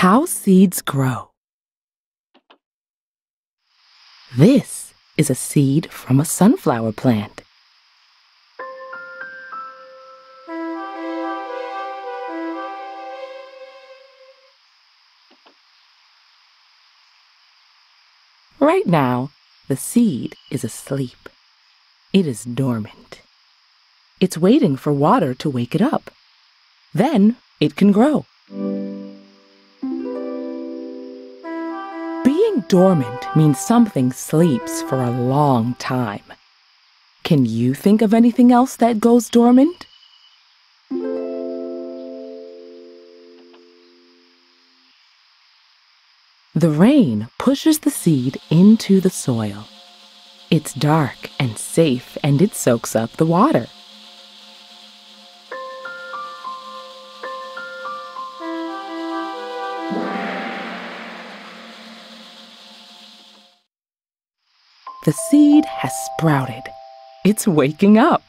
How seeds grow. This is a seed from a sunflower plant. Right now, the seed is asleep. It is dormant. It's waiting for water to wake it up. Then it can grow. Being dormant means something sleeps for a long time. Can you think of anything else that goes dormant? The rain pushes the seed into the soil. It's dark and safe and it soaks up the water. The seed has sprouted. It's waking up.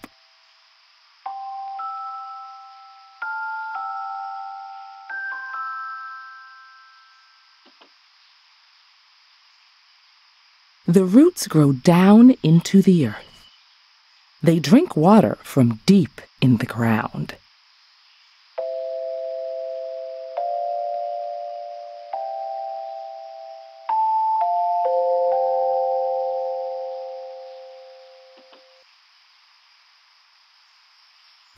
The roots grow down into the earth. They drink water from deep in the ground.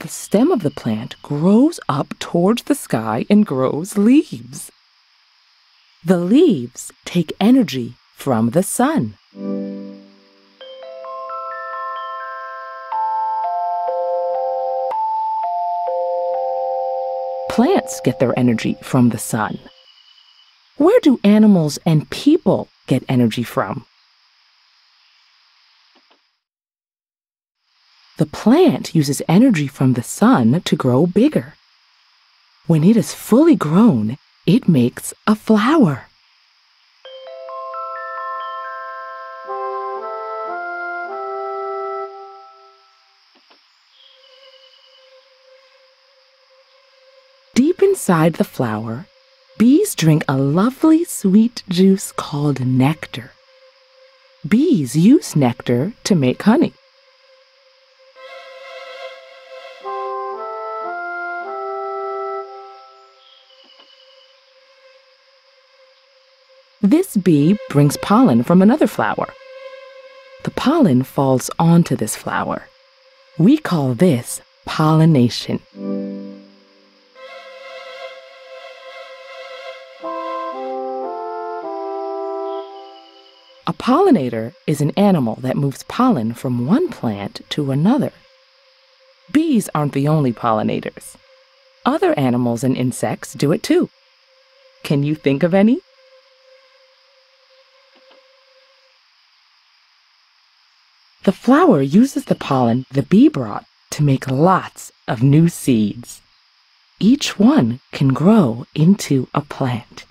The stem of the plant grows up towards the sky and grows leaves. The leaves take energy from the sun. Plants get their energy from the sun. Where do animals and people get energy from? The plant uses energy from the sun to grow bigger. When it is fully grown, it makes a flower. Deep inside the flower, bees drink a lovely sweet juice called nectar. Bees use nectar to make honey. This bee brings pollen from another flower. The pollen falls onto this flower. We call this pollination. A pollinator is an animal that moves pollen from one plant to another. Bees aren't the only pollinators. Other animals and insects do it too. Can you think of any? The flower uses the pollen the bee brought to make lots of new seeds. Each one can grow into a plant.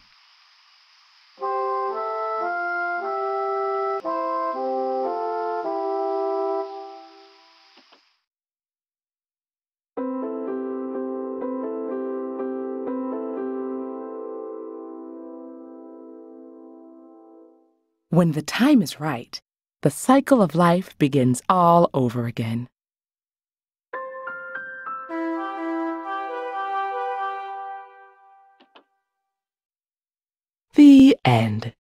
When the time is right, the cycle of life begins all over again. The end.